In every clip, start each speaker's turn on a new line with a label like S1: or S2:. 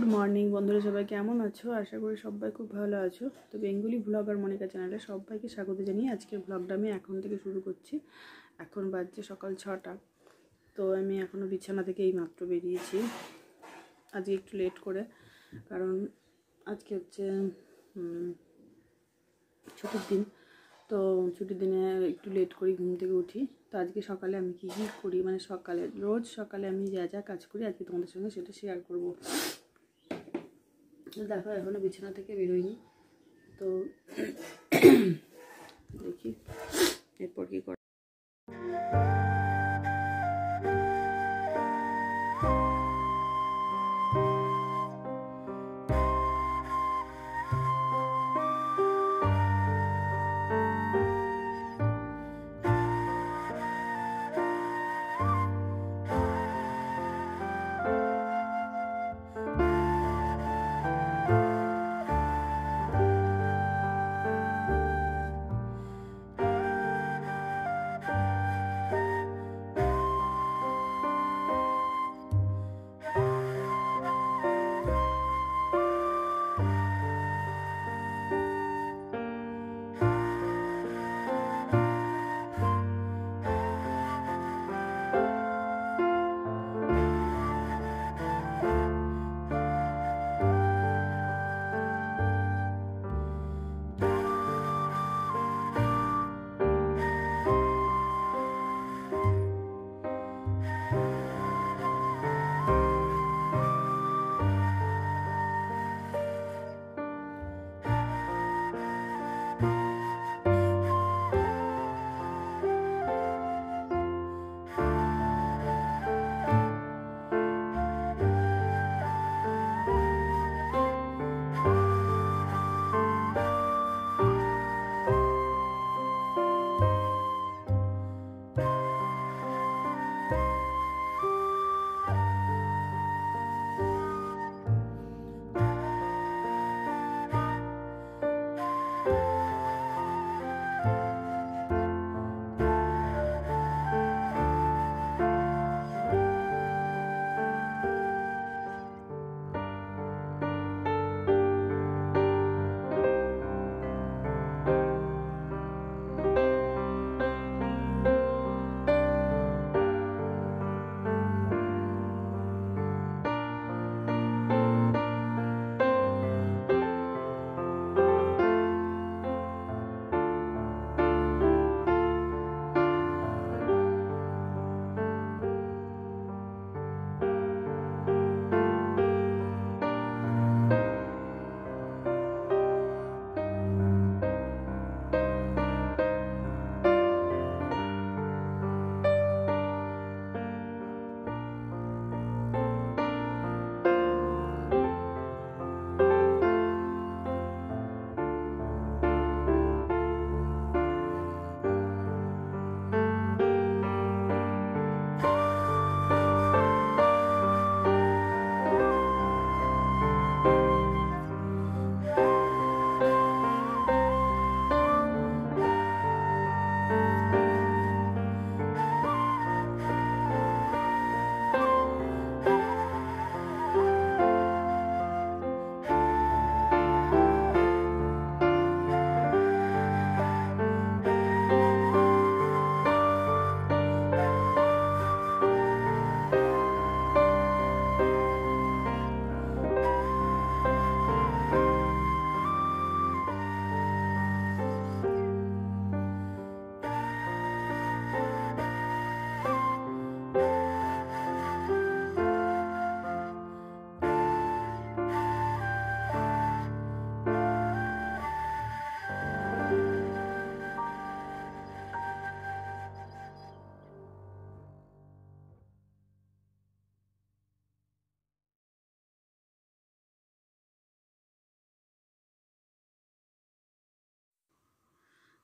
S1: Good morning বন্ধুরা, সবাই কেমন আছো? আশা করি সবাই খুব ভালো আছো। তো বেঙ্গলি ব্লগার মনিকা চ্যানেলে সবাইকে স্বাগত জানিয়ে আজকের ব্লগটা আমি এখন থেকে শুরু করছি। এখন বাজছে সকাল ছটা। তো আমি এখনও বিছানা থেকে এই মাত্র বেরিয়েছি। আজকে একটু লেট করে, কারণ আজকে হচ্ছে ছুটির দিন। তো ছুটির দিনে একটু লেট করি ঘুম থেকে উঠি। তো আজকে সকালে আমি কী কী করি? মানে সকালে, রোজ সকালে আমি যা যা কাজ করি, আজকে তোমাদের সঙ্গে সেটা শেয়ার করব। তো দেখো এখনও বিছানা থেকে বেরোয়নি। তো দেখি এরপর কী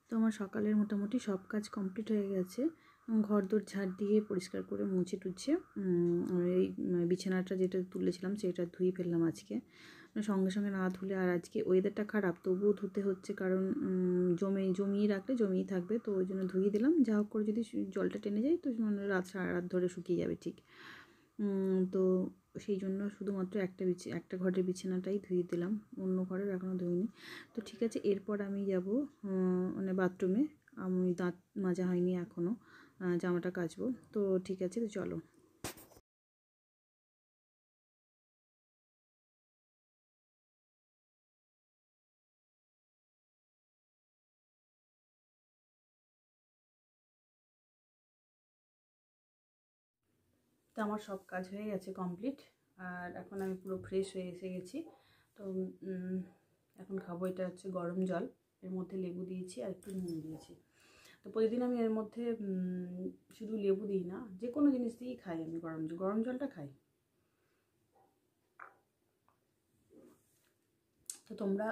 S1: তো আমার সকালের মোটামুটি সব কাজ কমপ্লিট হয়ে গেছে। ঘর দোর ঝাড় দিয়ে পরিষ্কার করে মুছে টুছে এই বিছানাটা যেটা তুলেছিলাম সেটা ধুয়ে ফেললাম আজকে। সঙ্গে সঙ্গে না ধুলে আর আজকে ওয়েদারটা খারাপ, তবুও ধুতে হচ্ছে কারণ জমে, জমিয়ে রাখলে জমিয়ে থাকবে, তো ওই জন্য ধুয়ে দিলাম। যা হোক করে যদি জলটা টেনে যায়, তো মানে রাত সারা রাত ধরে শুকিয়ে যাবে ঠিক।
S2: তো সেই জন্য শুধুমাত্র একটা বিছে, একটা ঘরের বিছানাটাই ধুয়ে দিলাম। অন্য ঘরের এখনও ধুইনি। তো ঠিক আছে, এরপর আমি যাব মানে বাথরুমে আমি দাঁত মাজা হয়নি এখনও জামাটা কাচবো। তো ঠিক আছে, তো চলো।
S1: তো আমার সব কাজ হয়ে গেছে কমপ্লিট আর এখন আমি পুরো ফ্রেশ হয়ে এসে গেছি। তো এখন খাব, এটা হচ্ছে গরম জল, এর মধ্যে লেবু দিয়েছি আর একটু নুন দিয়েছি। তো প্রতিদিন আমি এর মধ্যে শুধু লেবু দিই না যে কোনো জিনিস দিয়েই খাই আমি গরম জল, গরম জলটা খাই। তো তোমরা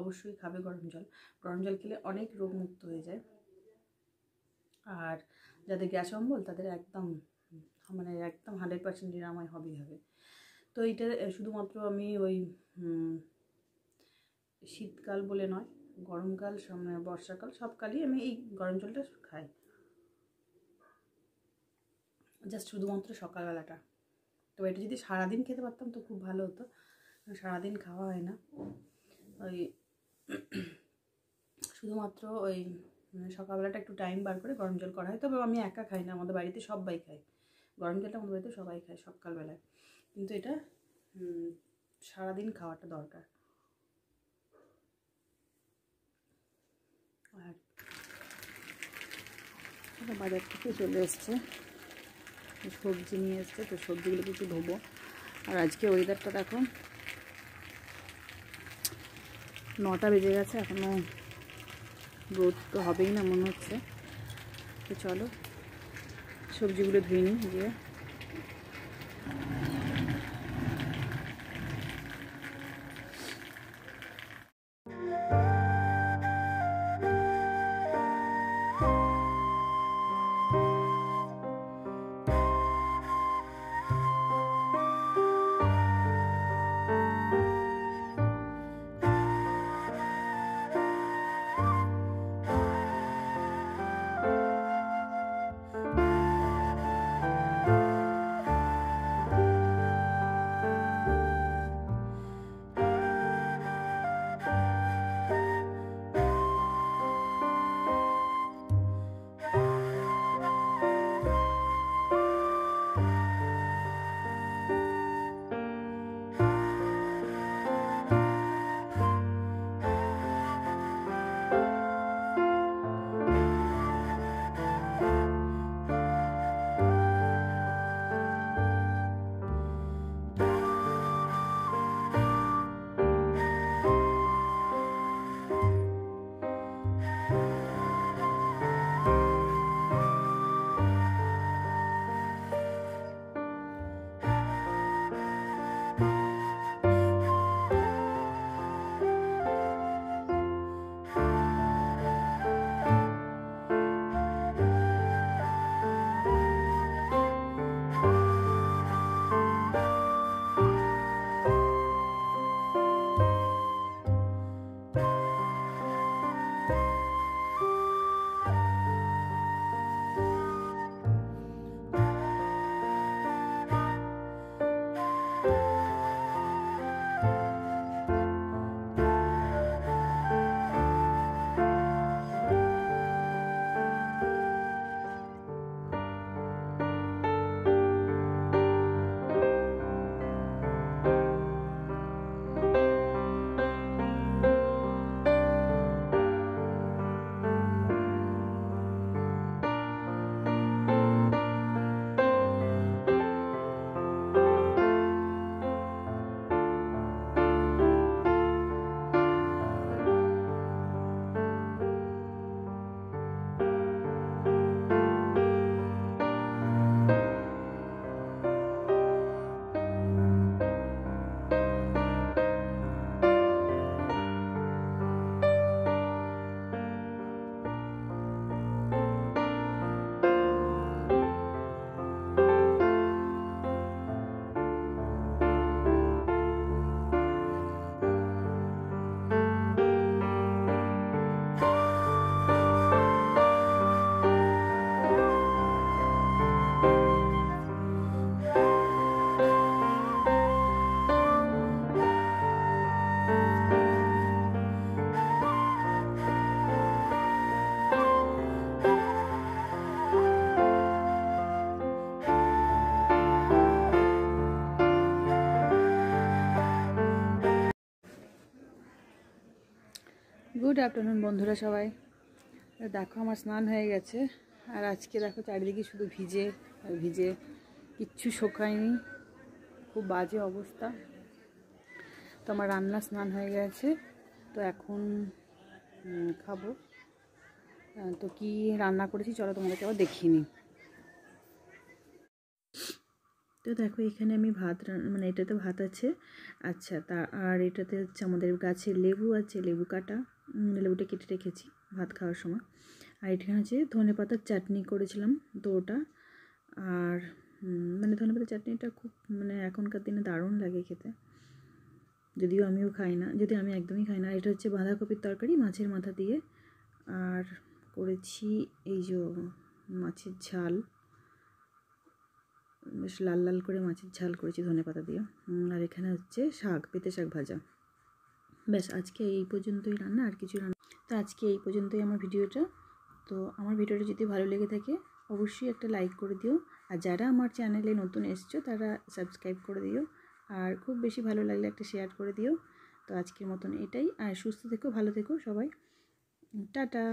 S1: অবশ্যই খাবে গরম জল। গরম জল খেলে অনেক রোগ মুক্ত হয়ে যায়। আর যাদের গ্যাস অম্বল, তাদের একদম মানে একদম হান্ড্রেড পার্সেন্ট নিরাময় হবেই হবে। তো এইটা শুধুমাত্র আমি ওই শীতকাল বলে নয়, গরমকাল সামনে বর্ষাকাল, সবকালই আমি এই গরম জলটা খাই। জাস্ট শুধুমাত্র সকালবেলাটা। তো এটা যদি সারাদিন খেতে পারতাম তো খুব ভালো হতো। সারাদিন খাওয়া হয় না। ওই শুধুমাত্র ওই মানে সকালবেলাটা একটু টাইম বার করে গরম জল করা হয়। তবে আমি একা খাই না, আমাদের বাড়িতে সবাই খায়। গরম জলটা আমাদের বাড়িতে সবাই খায় সকালবেলায়। কিন্তু এটা সারাদিন খাওয়াটা দরকার। আর বাজার থেকে চলে এসছে। সবজি নিয়ে এসছে, তো সবজিগুলো কিছু ধোবো। আর আজকে ওয়েদারটা দেখো, নটা বেজে গেছে এখনও রোদ তো হবেই না মনে হচ্ছে। তো চলো সবজিগুলো ধুয়ে নিই গিয়ে গুড আফটারনুন বন্ধুরা সবাই। দেখো, আমার স্নান হয়ে গেছে। আর আজকে দেখো, চারিদিকে শুধু ভিজে, আর ভিজে কিচ্ছু শোকায়নি। খুব বাজে অবস্থা। তো আমার রান্না স্নান হয়ে গেছে। তো এখন খাব। তো কি রান্না করেছি চলো তোমাদেরকে আবার দেখিয়ে নিই।
S2: তো দেখো, এখানে আমি ভাত মানে এটাতে ভাত আছে। আচ্ছা তা, আর এটাতে হচ্ছে আমাদের গাছের লেবু আছে, লেবু কাটা। লেবুটা কেটে রেখেছি ভাত খাওয়ার সময়। আর এখানে হচ্ছে ধনে পাতার চাটনি করেছিলাম তো ওটা আর মানে ধনে পাতার চাটনিটা খুব মানে এখনকার দিনে দারুণ লাগে খেতে। যদিও আমিও খাই না যদি আমি একদমই খাই না। এটা হচ্ছে বাঁধাকপির তরকারি মাছের মাথা দিয়ে। আর করেছি এই যে মাছের ঝাল। বেশ লাল লাল করে মাছের ঝাল করেছি ধনে পাতা দিয়ে। আর এখানে হচ্ছে শাক পেতে শাক ভাজা। ব্যাস, আজকে এই পর্যন্তই রান্না, আর কিছু রান্না তো আজকে এই পর্যন্তই আমার ভিডিওটা। তো আমার ভিডিওটা যদি ভালো লেগে থাকে, অবশ্যই একটা লাইক করে দিও। আর যারা আমার চ্যানেলে নতুন এসছো, তারা সাবস্ক্রাইব করে দিও। আর খুব বেশি ভালো লাগলে একটা শেয়ার করে দিও। তো আজকের মতন এটাই। আর সুস্থ থেকো, ভালো থেকো সবাই। টাটা।